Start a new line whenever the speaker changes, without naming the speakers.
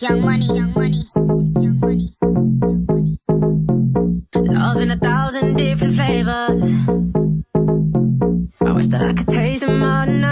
Young money, young money, young money. Young money.
Love in a thousand different flavors. I wish that I could taste them all night.